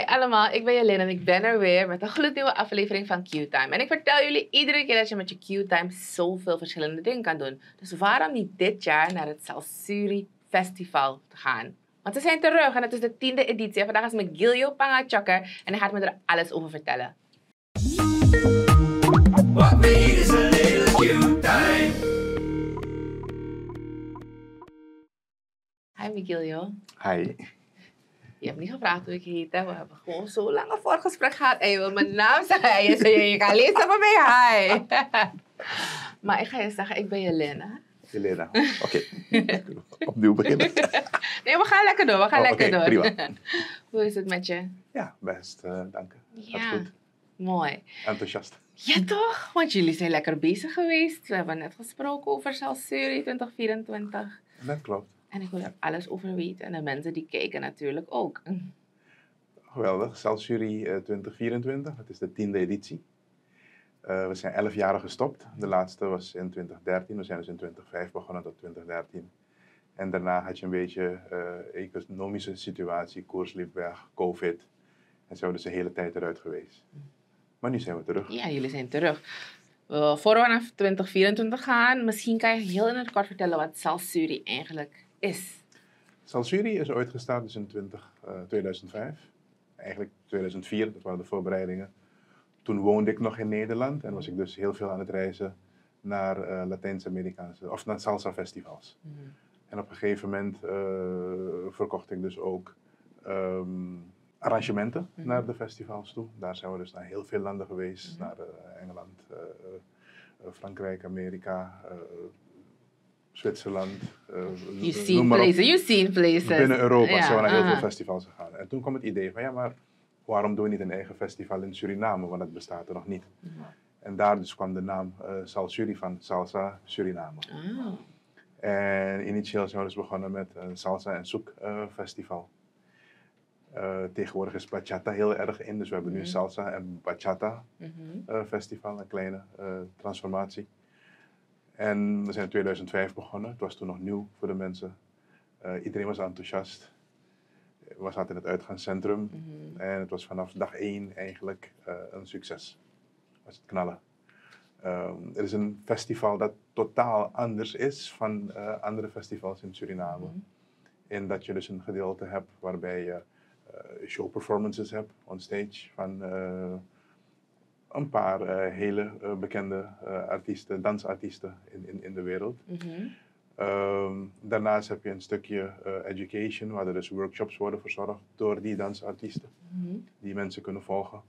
Hi allemaal, ik ben Jelena en ik ben er weer met een gloednieuwe aflevering van Q-Time. En ik vertel jullie iedere keer dat je met je Q-Time zoveel verschillende dingen kan doen. Dus waarom niet dit jaar naar het Salsuri Festival te gaan? Want ze zijn terug en het is de tiende editie. En vandaag is met Gilio Pangachakker en hij gaat me er alles over vertellen. What we need is a little Q-time. Hi Miguelio. Hi. Je hebt niet gevraagd hoe ik heet. Hè? We hebben gewoon zo lang een voorgesprek gehad. En je wil mijn naam zeggen. Je, zei, je kan lezen van mij. Hi. maar ik ga je zeggen, ik ben Jelena. Jelena. Oké. Opnieuw beginnen. Nee, we gaan lekker door. We gaan Oh, lekker door. prima. hoe is het met je? Ja, best. eh dank. Gaat Ja. goed. Mooi. Enthousiast. Ja, toch? Want jullie zijn lekker bezig geweest. We hebben net gesproken over Salsuri 2024. Dat klopt. En ik wil er alles over weten. En de mensen die kijken natuurlijk ook. Geweldig. Salsjury eh 2024. Het is de tiende editie. Eh, we zijn elf jaren gestopt. De laatste was in 2013. We zijn dus in 2005 begonnen tot 2013. En daarna had je een beetje eh economische situatie. Koers liep weg, covid. En zo dus de hele tijd eruit geweest. Maar nu zijn we terug. Ja, jullie zijn terug. Uh, voor we naar 2024 gaan, misschien kan je heel in het kort vertellen wat Salsuri eigenlijk is. Is ooit gestart dus in 20, eh, 2005. Eigenlijk 2004, dat waren de voorbereidingen. Toen woonde ik nog in Nederland en was ik dus heel veel aan het reizen naar eh, Latijns-Amerikaanse, of naar salsa festivals. En op een gegeven moment eh, verkocht ik dus ook ehm, arrangementen Mhm. naar de festivals toe. Daar zijn we dus naar heel veel landen geweest, Mhm. naar eh, Engeland, eh, eh, Frankrijk, Amerika, eh, Zwitserland. eh, You noem seen places, places. Binnen Europa Ja, zijn we naar heel aha. veel festivals gegaan. En toen kwam het idee van ja, maar waarom doen we niet een eigen festival in Suriname? Want dat bestaat er nog niet. En daar dus kwam de naam eh Salsuri van Salsa Suriname. Ah, En initieel zijn we dus begonnen met een Salsa en Soek eh, festival. Eh, tegenwoordig is bachata heel erg in, dus we hebben nu Mhm. Salsa en Bachata mhm. eh, festival, een kleine eh, transformatie. En we zijn in 2005 begonnen. Het was toen nog nieuw voor de mensen. Eh, iedereen was enthousiast. We zaten in het uitgaanscentrum. Mhm. En het was vanaf dag één eigenlijk eh, een succes. Was het knallen. Ehm, het is een festival dat totaal anders is van eh, andere festivals in Suriname. Mhm. In dat je dus een gedeelte hebt waarbij je eh, showperformances hebt on stage van een paar eh, hele eh, bekende eh, artiesten, dansartiesten in, in, in de wereld. Mhm. Ehm, daarnaast heb je een stukje education, waar er dus workshops worden verzorgd door die dansartiesten, Mhm. die mensen kunnen volgen.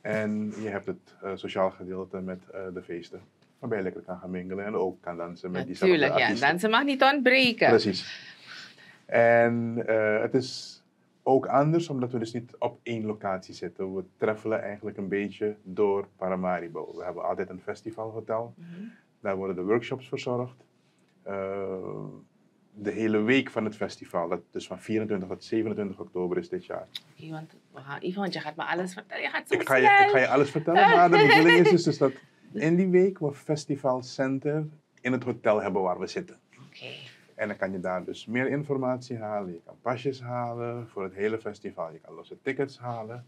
En je hebt het sociaal gedeelte met de feesten, waarbij je lekker kan gaan mingelen en ook kan dansen met diezelfde Natuurlijk, ja. artiesten. Dansen mag niet ontbreken. Precies. En het is ook anders, omdat we dus niet op één locatie zitten. We treffelen eigenlijk een beetje door Paramaribo. We hebben altijd een festivalhotel. Mhm. Daar worden de workshops verzorgd. Eh, de hele week van het festival, dat dus van 24 tot 27 oktober is dit jaar. Oké, want, we gaan, Ivan, want je gaat me alles vertellen. Je gaat zo Ik ga, je, snel. ik ga je alles vertellen, maar de bedoeling is dus, dus dat in die week we Festival Center in het hotel hebben waar we zitten. Oké. En dan kan je daar dus meer informatie halen. Je kan pasjes halen voor het hele festival. Je kan losse tickets halen.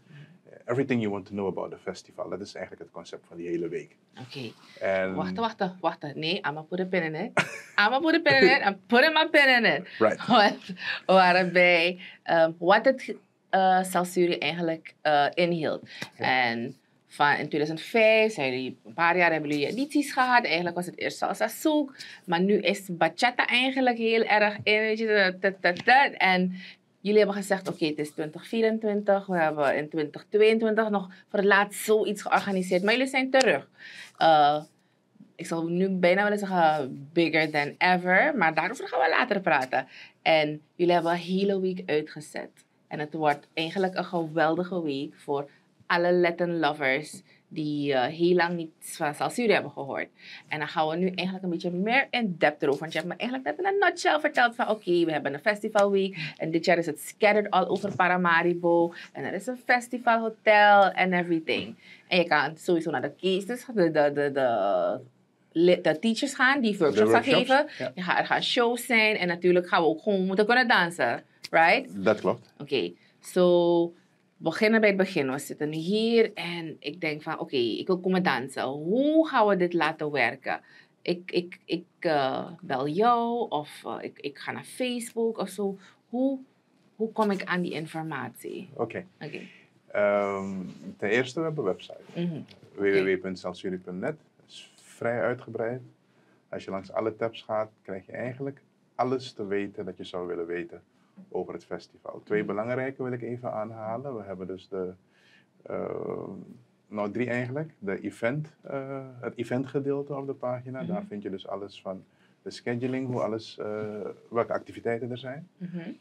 Everything you want to know about the festival. Dat is eigenlijk het concept van die hele week. Oké. En, Wacht, wacht, wacht. Nee, I'm gonna put a pin in it. I'm gonna put a pin in it. I'm putting my pin in it. Right. Wat- Waarbij, ehm, wat het eh Salsuri eigenlijk eh, inhield. En van in 2005 zijn jullie, een paar jaar hebben jullie edities gehad. Eigenlijk was het eerst salsa souk. Maar nu is bachata eigenlijk heel erg in. En jullie hebben gezegd, oké, het is 2024. We hebben in 2022 nog voor het laatst zoiets georganiseerd. Maar jullie zijn terug. Eh, ik zal nu bijna willen zeggen bigger than ever. Maar daarover gaan we later praten. En jullie hebben een hele week uitgezet. En het wordt eigenlijk een geweldige week voor alle Latin lovers die eh, heel lang niet van Salsuri hebben gehoord. En dan gaan we nu eigenlijk een beetje meer in depth erover. Want je hebt me eigenlijk net in een nutshell verteld van oké, we hebben een festival week. En dit jaar is het scattered all over Paramaribo. En er is een festivalhotel en everything. En je kan sowieso naar de cases, de, de, de, de, de teachers gaan die workshops gaan geven. ja. Je gaat, er gaan shows zijn en natuurlijk gaan we ook gewoon moeten kunnen dansen. Right? Dat klopt. Oké, so beginnen bij het begin. We zitten hier en ik denk van, oké, ik wil komen dansen. Hoe gaan we dit laten werken? Ik, ik, ik eh, bel jou of eh, ik, ik ga naar Facebook of zo. Hoe, hoe kom ik aan die informatie? Oké. Ehm, ten eerste, we hebben een website. Www.salsuri.net. Dat is vrij uitgebreid. Als je langs alle tabs gaat, krijg je eigenlijk alles te weten dat je zou willen weten over het festival. Twee belangrijke wil ik even aanhalen. We hebben dus de, eh, nou drie eigenlijk, de event, eh, het eventgedeelte op de pagina. Daar Mhm. vind je dus alles van de scheduling, hoe alles, eh, welke activiteiten er zijn. Mhm.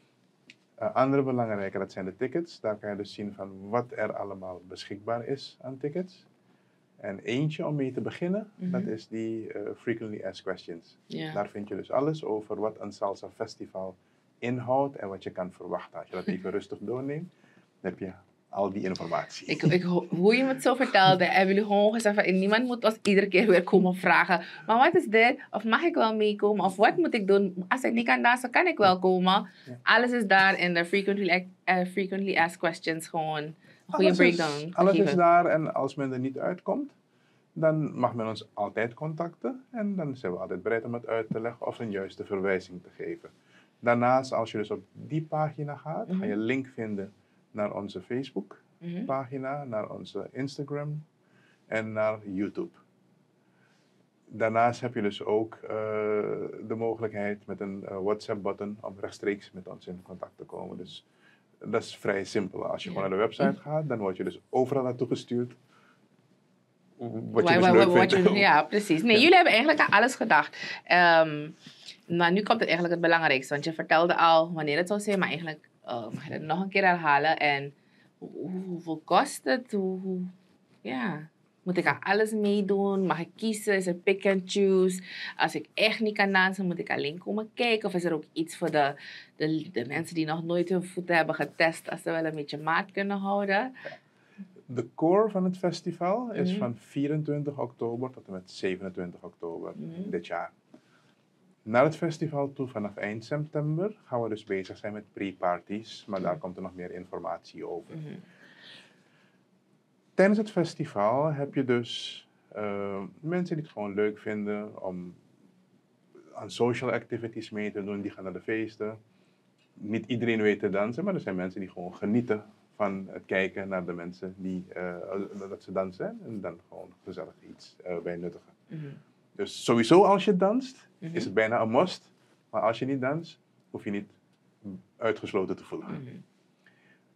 Eh, andere belangrijke, dat zijn de tickets. Daar kan je dus zien van wat er allemaal beschikbaar is aan tickets. En eentje om mee te beginnen, Mhm. dat is die Frequently Asked Questions. Daar vind je dus alles over wat een salsa festival inhoudt en wat je kan verwachten. Als je dat even rustig doorneemt, dan heb je al die informatie. Ik, ik, ho- hoe je het zo vertelde, hebben jullie gewoon gezegd van niemand moet ons iedere keer weer komen vragen. Maar wat is dit? Of mag ik wel meekomen? Of wat moet ik doen? Als ik niet kan dansen, kan ik wel komen. Ja. Alles is daar in de frequently, eh, frequently asked questions gewoon een goede Alles is- breakdown. alles is daar en als men er niet uitkomt, dan mag men ons altijd contacten. En dan zijn we altijd bereid om het uit te leggen of een juiste verwijzing te geven. Daarnaast, als je dus op die pagina gaat, ga je een link vinden naar onze Facebook Mhm. pagina, naar onze Instagram en naar YouTube. Daarnaast heb je dus ook eh, de mogelijkheid met een eh, WhatsApp-button om rechtstreeks met ons in contact te komen. Dus dat is vrij simpel. Als je Ja. gewoon naar de website gaat, dan word je dus overal naartoe gestuurd. Wat je dus leuk vindt. ja, precies. Nee, Ja. jullie hebben eigenlijk aan alles gedacht. Ehm, maar nu komt het eigenlijk het belangrijkste. Want je vertelde al wanneer het zou zijn, maar eigenlijk eh, mag je het nog een keer herhalen. En hoe, hoe- hoeveel kost het? Hoe, hoe- ja. Moet ik aan alles meedoen? Mag ik kiezen? Is er pick and choose? Als ik echt niet kan dansen, moet ik alleen komen kijken? Of is er ook iets voor de, de, de mensen die nog nooit hun voeten hebben getest, als ze wel een beetje maat kunnen houden? De core van het festival is Mhm. van 24 oktober tot en met 27 oktober Mhm. dit jaar. Naar het festival toe vanaf eind september gaan we dus bezig zijn met pre-parties, maar daar komt er nog meer informatie over. Mhm. Tijdens het festival heb je dus eh, mensen die het gewoon leuk vinden om aan social activities mee te doen, die gaan naar de feesten. Niet iedereen weet te dansen, maar er zijn mensen die gewoon genieten van het kijken naar de mensen die, eh, dat ze dansen en dan gewoon gezellig iets eh, bij nuttigen. Mhm. Dus sowieso als je danst, Mhm. is het bijna een must. Maar als je niet danst, hoef je niet uitgesloten te voelen. Mhm.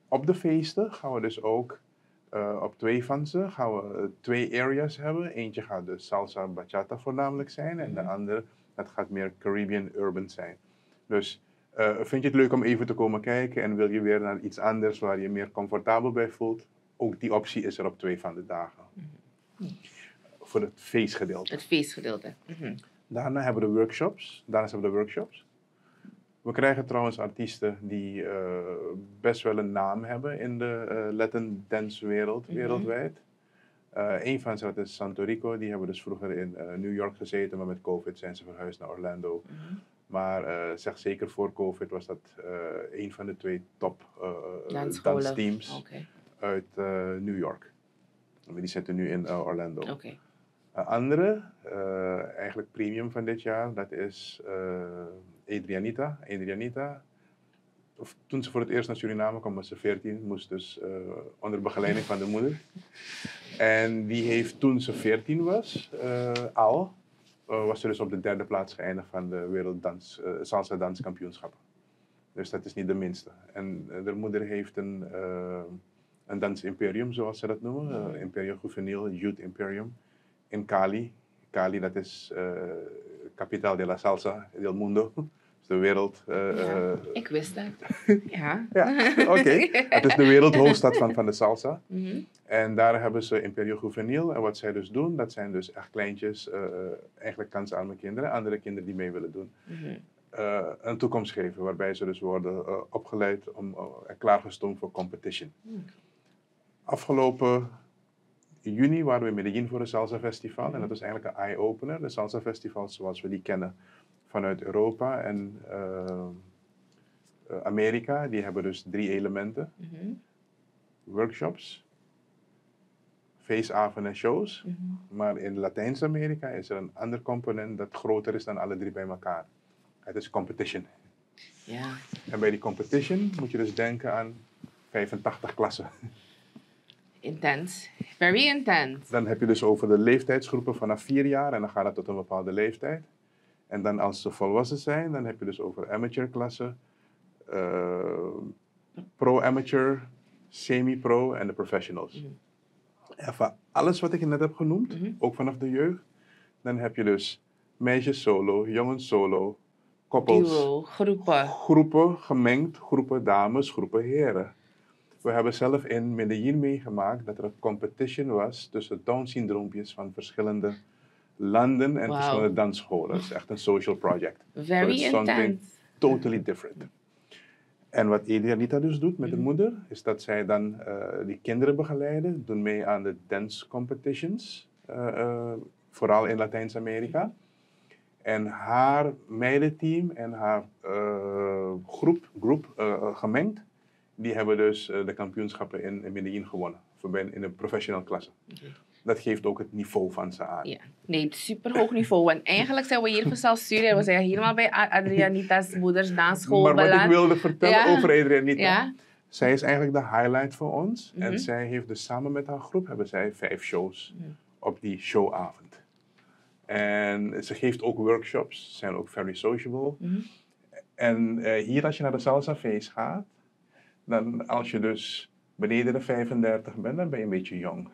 Op de feesten gaan we dus ook, eh, op twee van ze, gaan we eh, twee areas hebben. Eentje gaat de salsa bachata voornamelijk zijn en de Mhm. andere, dat gaat meer Caribbean urban zijn. Dus eh, vind je het leuk om even te komen kijken en wil je weer naar iets anders waar je je meer comfortabel bij voelt? Ook die optie is er op twee van de dagen. Voor het feestgedeelte. Het feestgedeelte. Mhm. Daarna hebben we de workshops. Daarna hebben we de workshops. We krijgen trouwens artiesten die eh, best wel een naam hebben in de eh Latin dance wereld, Mhm. wereldwijd. Eh een van ze is Santorico, die hebben dus vroeger in New York gezeten, maar met COVID zijn ze verhuisd naar Orlando. Mhm. Maar zeg zeker voor COVID was dat een van de twee top dansteams uit New York. Maar Die zitten nu in Orlando. Een andere, eh, eigenlijk premium van dit jaar, dat is eh Adrianita. Adrianita, toen ze voor het eerst naar Suriname kwam, was ze 14, moest dus eh, onder begeleiding van de moeder. En die heeft toen ze 14 was, eh, al, eh, was ze dus op de derde plaats geëindigd van de werelddans, eh salsa danskampioenschappen. Dus dat is niet de minste. En eh, de moeder heeft een, eh een dansimperium, zoals ze dat noemen. eh, Imperium Juvenil, Youth Imperium in Cali. Cali, dat is eh Capital de la Salsa del Mundo. Dus de wereld. eh, Ja. eh, Ik wist dat. Ja. ja, oké. Het is de wereldhoofdstad van, van de salsa. Mhm. En daar hebben ze Imperio Juvenil. En wat zij dus doen, dat zijn dus echt kleintjes, eh, eigenlijk kansarme kinderen, andere kinderen die mee willen doen. Mhm. een toekomst geven, waarbij ze dus worden opgeleid om uh, en klaargestoomd voor competition. Afgelopen juni waren we in Medellin voor een Salsa Festival. En dat was eigenlijk een eye-opener. De Salsa Festivals zoals we die kennen vanuit Europa en eh, eh, Amerika, die hebben dus drie elementen. Mhm. workshops, feestavonden en shows. Mhm. Maar in Latijns-Amerika is er een ander component dat groter is dan alle drie bij elkaar. Het is competition. Ja. En bij die competition moet je dus denken aan 85 klassen. Intense. Very intense. Dan heb je dus over de leeftijdsgroepen vanaf 4 jaar en dan gaat het tot een bepaalde leeftijd. En dan als ze volwassen zijn, dan heb je dus over amateurklassen, eh, pro-amateur, semi-pro en de professionals. Mhm. En van alles wat ik je net heb genoemd, Mhm. ook vanaf de jeugd, dan heb je dus meisjes solo, jongens solo, koppels, Duo, groepen. groepen gemengd, groepen dames, groepen heren. We hebben zelf in Medellin meegemaakt dat er een competition was tussen Down-syndroompjes van verschillende landen en verschillende dansscholen. Het is echt een social project. Very it's something- intense. Totally different. En wat Adrianita dus doet met de Mhm. moeder, is dat zij dan eh, die kinderen begeleiden, doen mee aan de dance competitions, eh, eh, vooral in Latijns-Amerika. En haar meidenteam en haar groep, groep gemengd, die hebben dus eh, de kampioenschappen in, in Medellin gewonnen, in de professional klasse. Dat geeft ook het niveau van ze aan. Ja, nee, super hoog niveau. En eigenlijk zijn we hier voor Salsuria. We zijn helemaal bij Adrianita's moeders dansschool maar wat ik wilde vertellen Ja. over Adrianita, Ja, Zij is eigenlijk de highlight voor ons. Mhm. En zij heeft dus samen met haar groep hebben zij vijf shows Mhm. op die showavond. En ze geeft ook workshops. Ze zijn ook very sociable. Mhm. En eh, hier als je naar de salsa feest gaat, dan als je dus beneden de 35 bent, dan ben je een beetje jong.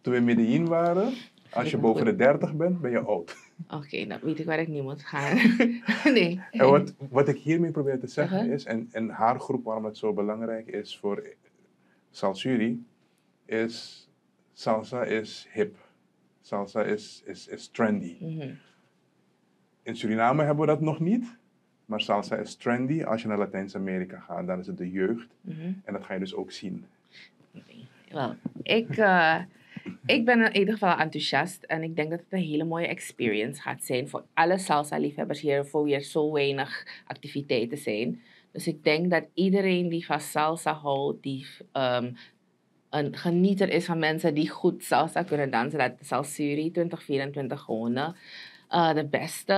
Toen we in Medellin waren, als je boven de 30 bent, ben je oud. oké, dan weet ik waar ik niet moet gaan. nee. En wat, wat ik hiermee probeer te zeggen Uh-huh. is, en, en haar groep waarom het zo belangrijk is voor Salsuri, is salsa is hip. Salsa is, is, is trendy. Mhm. In Suriname hebben we dat nog niet, maar salsa is trendy. Als je naar Latijns-Amerika gaat, dan is het de jeugd. Mhm. En dat ga je dus ook zien. Wel, ik, eh, ik ben in ieder geval enthousiast en ik denk dat het een hele mooie experience gaat zijn voor alle salsa-liefhebbers hier, voor wie er zo weinig activiteiten zijn. Dus ik denk dat iedereen die van salsa houdt, die ehm, een genieter is van mensen die goed salsa kunnen dansen, dat Salsuri 2024 gewoon eh, de beste,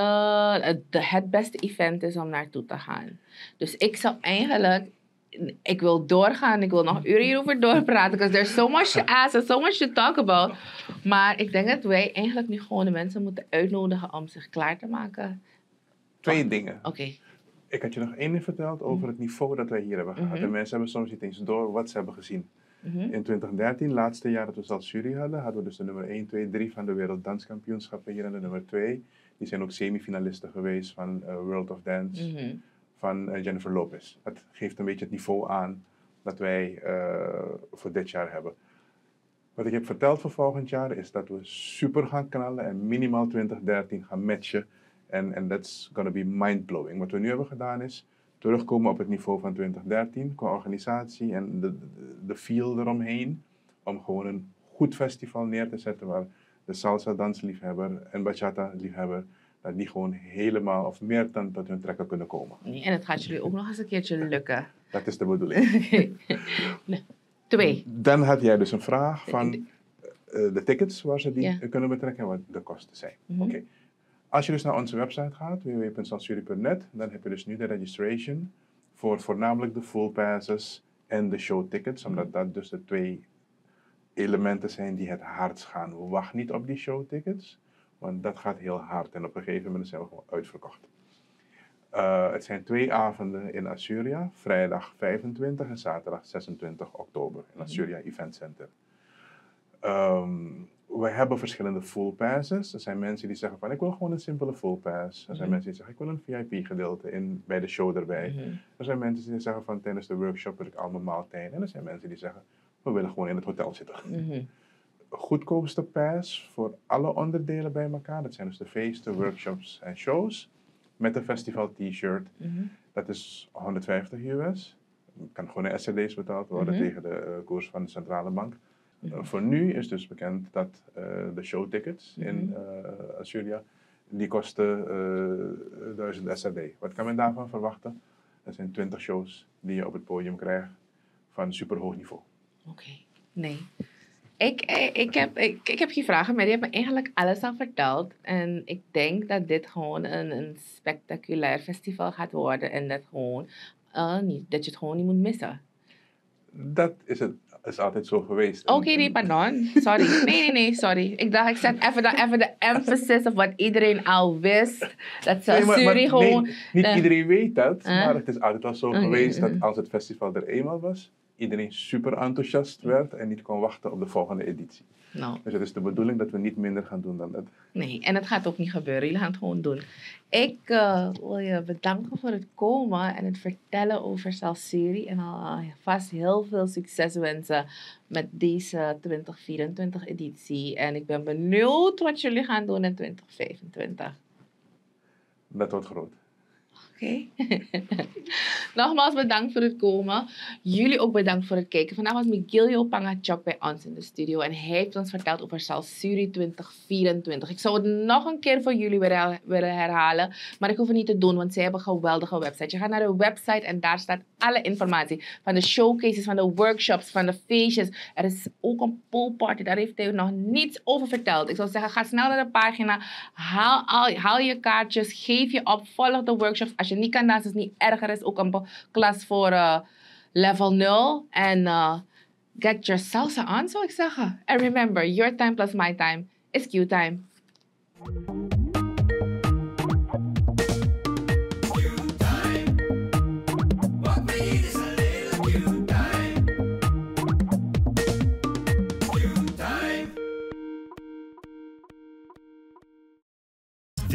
de, het beste event is om naartoe te gaan. Dus ik zou eigenlijk ik wil doorgaan. Ik wil nog uren hierover doorpraten. Because there's so much to ask and so much to talk about. Maar ik denk dat wij eigenlijk nu gewoon de mensen moeten uitnodigen om zich klaar te maken. Twee dingen. Oké. Ik had je nog één ding verteld over het niveau dat wij hier hebben gehad. Mhm. En mensen hebben soms niet eens door wat ze hebben gezien. Mhm. In 2013, laatste jaar dat we Salsuri hadden, hadden we dus de nummer 1, 2, 3 van de Werelddanskampioenschappen hier en de nummer 2. Die zijn ook semifinalisten geweest van eh, World of Dance Mhm. van eh, Jennifer Lopez. Dat geeft een beetje het niveau aan dat wij eh, voor dit jaar hebben. Wat ik heb verteld voor volgend jaar is dat we super gaan knallen en minimaal 2013 gaan matchen. En en that's gonna be mind-blowing. Wat we nu hebben gedaan is terugkomen op het niveau van 2013 qua organisatie en de, de, feel eromheen. Om gewoon een goed festival neer te zetten waar de salsa dansliefhebber en bachata liefhebber dat die gewoon helemaal of meer dan tot hun trekken kunnen komen. Nee, en het gaat jullie ook nog eens een keertje lukken. Dat is de bedoeling. Twee. Dan had jij dus een vraag van De- eh, de tickets waar ze die Ja. kunnen betrekken en wat de kosten zijn. Mhm. Oké. Als je dus naar onze website gaat, www.sansuri.net, dan heb je dus nu de registration voor voornamelijk de full passes en de show tickets, omdat dat dus de twee elementen zijn die het hardst gaan. Wacht niet op die show tickets, want dat gaat heel hard en op een gegeven moment zijn we gewoon uitverkocht. Eh, het zijn twee avonden in Assyria, vrijdag 25 en zaterdag 26 oktober in Assyria Event Center. Ehm, we hebben verschillende full passes. Er zijn mensen die zeggen van ik wil gewoon een simpele full pass. Er zijn Mhm. mensen die zeggen ik wil een VIP gedeelte in, bij de show erbij. Mhm. Er zijn mensen die zeggen van tijdens de workshop wil ik al mijn maaltijden. En er zijn mensen die zeggen we willen gewoon in het hotel zitten. Mhm. Goedkoopste pass voor alle onderdelen bij elkaar. Dat zijn dus de feesten, workshops en shows. Met een festival t-shirt. Dat is 150 US. Kan gewoon in SCD's betaald worden tegen de eh, koers van de centrale bank. Uh, voor nu is dus bekend dat uh, de showtickets in Mhm. uh, Assyria, die kosten uh, 1000 SRD. Wat kan men daarvan verwachten? Er zijn 20 shows die je op het podium krijgt van superhoog niveau. Oké, nee. Ik, eh, ik, heb, ik, ik heb geen vragen meer. Je hebt me eigenlijk alles al verteld. En ik denk dat dit gewoon een, een spectaculair festival gaat worden. En dat, gewoon, eh, niet, dat je het gewoon niet moet missen. Dat is, het, is altijd zo geweest. Oké, nee, pardon. Sorry. Nee, nee, nee, sorry. Ik dacht, ik zet even de, even de emphasis op wat iedereen al wist. Dat Nee, maar- maar Salsuri nee, gewoon... niet iedereen weet dat, maar het is altijd wel zo geweest dat mhm. als het festival er eenmaal was, iedereen super enthousiast werd en niet kon wachten op de volgende editie. Nou, Dus het is de bedoeling dat we niet minder gaan doen dan dat. nee. En het gaat ook niet gebeuren. Jullie gaan het gewoon doen. Ik eh, wil je bedanken voor het komen en het vertellen over Salsuri. En al eh, heel veel succes wensen met deze 2024 editie. En ik ben benieuwd wat jullie gaan doen in 2025. Dat wordt groot. Nogmaals bedankt voor het komen. Jullie ook bedankt voor het kijken. Vandaag was Miguelio Pangachok bij ons in de studio. En hij heeft ons verteld over Salsuri 2024. Ik zou het nog een keer voor jullie willen willen herhalen. Maar ik hoef het niet te doen, want zij hebben een geweldige website. Je gaat naar de website en daar staat alle informatie. Van de showcases, van de workshops, van de feestjes. Er is ook een poolparty. Daar heeft hij nog niets over verteld. Ik zou zeggen, ga snel naar de pagina. Haal, al- haal je kaartjes. Geef je op. Volg de workshops. Als je niet kan is niet erg. Er is ook een klas voor eh, level 0. En eh, get your salsa on, zou ik zeggen. And remember, your time plus my time is. Q-time.